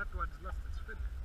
that one's lost its fin.